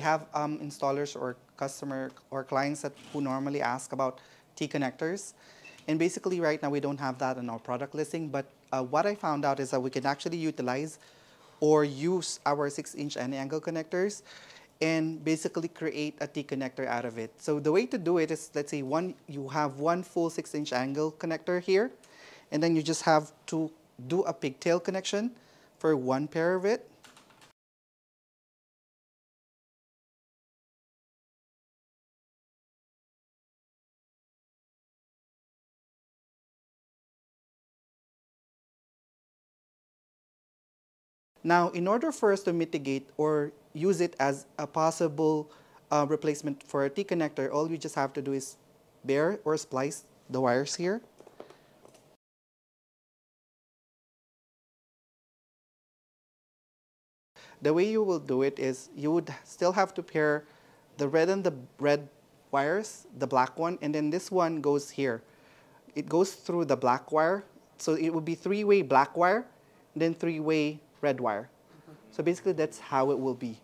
have um, installers or customer or clients that who normally ask about T connectors. And basically right now we don't have that in our product listing, but uh, what I found out is that we can actually utilize or use our six inch any angle connectors and basically create a T connector out of it. So the way to do it is, let's say one, you have one full six inch angle connector here, and then you just have to do a pigtail connection for one pair of it. Now, in order for us to mitigate or use it as a possible uh, replacement for a T-connector, all you just have to do is bare or splice the wires here. The way you will do it is you would still have to pair the red and the red wires, the black one, and then this one goes here. It goes through the black wire, so it would be three-way black wire, then three-way red wire. So basically that's how it will be.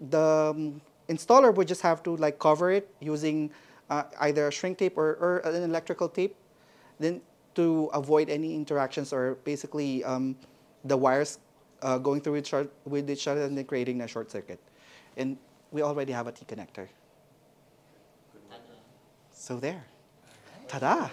The um, installer would just have to like cover it using uh, either a shrink tape or, or, an electrical tape then to avoid any interactions or basically um, the wires uh, going through each, other, with each other and then creating a short circuit. And we already have a T connector. So there. Ta-da!